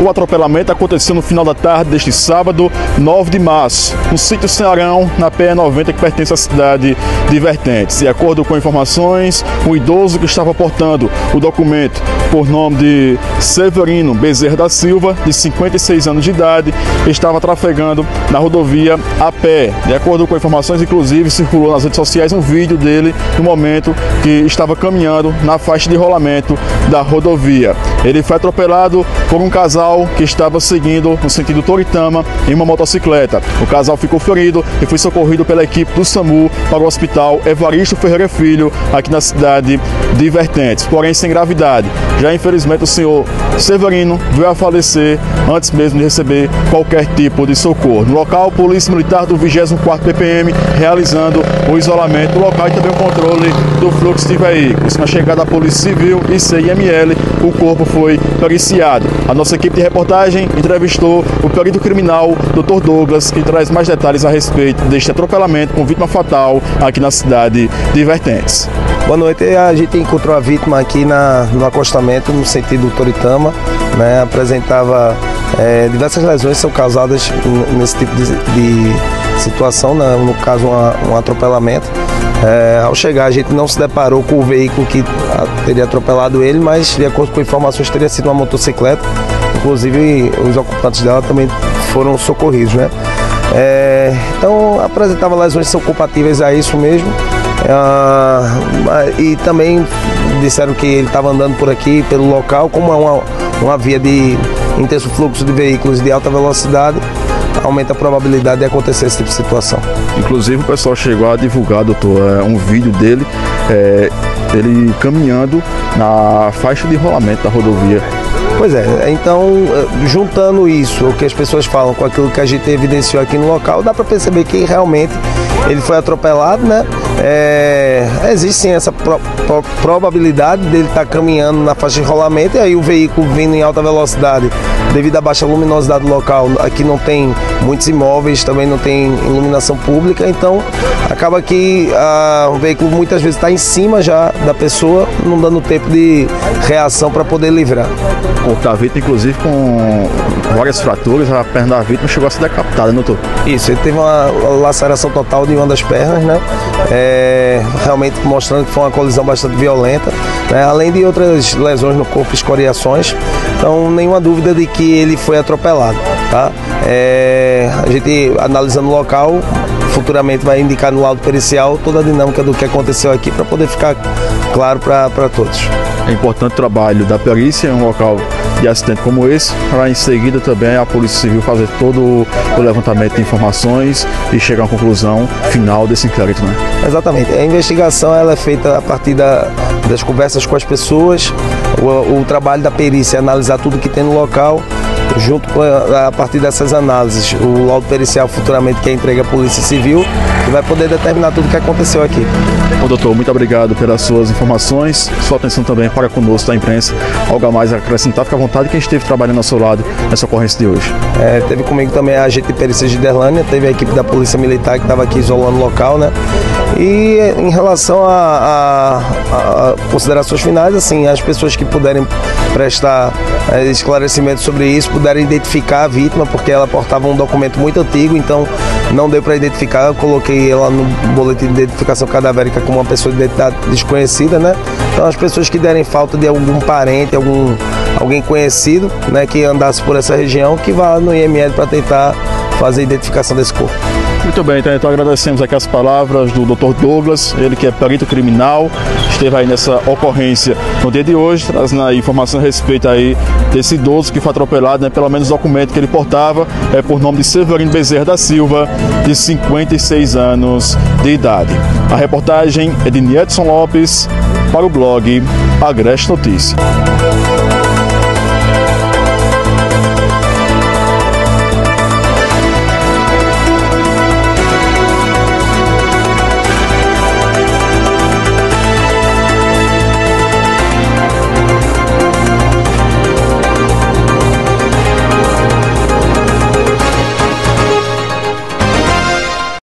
O atropelamento aconteceu no final da tarde deste sábado, 9 de março, no sítio Cearão, na PE90, que pertence à cidade de Vertentes. De acordo com informações, o idoso que estava portando o documento por nome de Severino Bezerra da Silva, de 56 anos de idade, estava trafegando na rodovia a pé. De acordo com informações, inclusive, circulou nas redes sociais um vídeo dele no momento que estava caminhando na faixa de rolamento da rodovia. Ele foi atropelado por um casal que estava seguindo no sentido Toritama em uma motocicleta. O casal ficou ferido e foi socorrido pela equipe do SAMU para o hospital Evaristo Ferreira Filho, aqui na cidade de Vertentes, porém sem gravidade. Já infelizmente o senhor Severino veio a falecer antes mesmo de receber qualquer tipo de socorro. No local, Polícia Militar do 24º PPM realizando o isolamento local e também o controle do fluxo de veículos. Na chegada da Polícia Civil e CIML, o corpo foi periciado. A nossa equipe de reportagem entrevistou o perito criminal, Dr. Douglas, que traz mais detalhes a respeito deste atropelamento com vítima fatal aqui na cidade de Vertentes. Boa noite. A gente encontrou a vítima aqui na, no acostamento, no sentido Toritama. Né? Apresentava é, diversas lesões são causadas nesse tipo de, de situação, né? no caso, uma, um atropelamento. É, ao chegar, a gente não se deparou com o veículo que teria atropelado ele, mas, de acordo com informações, teria sido uma motocicleta. Inclusive, os ocupantes dela também foram socorridos. Né? É, então, apresentava lesões que são compatíveis a isso mesmo. É, e também disseram que ele estava andando por aqui, pelo local, como é uma, uma via de intenso fluxo de veículos de alta velocidade, aumenta a probabilidade de acontecer esse tipo de situação. Inclusive o pessoal chegou a divulgar, doutor, é, um vídeo dele, é, ele caminhando na faixa de rolamento da rodovia. Pois é, então é, juntando isso, o que as pessoas falam com aquilo que a gente evidenciou aqui no local, dá para perceber que realmente ele foi atropelado, né? É, existe essa pro, pro, probabilidade dele estar tá caminhando na faixa de rolamento e aí o veículo vindo em alta velocidade, devido à baixa luminosidade do local, aqui não tem muitos imóveis, também não tem iluminação pública, então acaba que ah, o veículo muitas vezes está em cima já da pessoa, não dando tempo de reação para poder livrar. O a inclusive, com várias fraturas, a perna da vítima chegou a ser decapitada, não tô? Isso, ele teve uma laceração total de uma das pernas, né? É, realmente mostrando que foi uma colisão bastante violenta, né? além de outras lesões no corpo, escoriações. Então, nenhuma dúvida de que ele foi atropelado, tá? É, a gente analisando o local, futuramente vai indicar no laudo pericial toda a dinâmica do que aconteceu aqui para poder ficar claro para todos. É importante o trabalho da perícia em um local de acidente como esse, para em seguida também a Polícia Civil fazer todo o levantamento de informações e chegar à conclusão final desse inquérito, né? Exatamente. A investigação ela é feita a partir da, das conversas com as pessoas, o, o trabalho da perícia é analisar tudo que tem no local junto com a, a partir dessas análises, o laudo pericial futuramente que é entregue à Polícia Civil e vai poder determinar tudo o que aconteceu aqui. Bom, doutor, muito obrigado pelas suas informações, sua atenção também para conosco da imprensa. Algo a mais a acrescentar, fica à vontade quem esteve trabalhando ao seu lado nessa ocorrência de hoje. É, teve comigo também a agente de perícia de Derlânia, teve a equipe da Polícia Militar que estava aqui isolando o local, né? E em relação a, a, a, considerações finais, assim, as pessoas que puderem prestar é, esclarecimento sobre isso, puderem identificar a vítima, porque ela portava um documento muito antigo, então não deu para identificar. Eu coloquei ela no boletim de identificação cadavérica como uma pessoa de identidade desconhecida, né? Então as pessoas que derem falta de algum parente, algum alguém conhecido, né, que andasse por essa região, que vá no IML para tentar fazer a identificação desse corpo. Muito bem, então, então agradecemos aqui as palavras do Dr. Douglas, ele que é perito criminal, esteve aí nessa ocorrência no dia de hoje, trazendo aí informação a respeito aí desse idoso que foi atropelado, né, pelo menos o documento que ele portava é por nome de Severino Bezerra da Silva, de 56 anos de idade. A reportagem é de Niedson Lopes para o blog Agreste Notícia.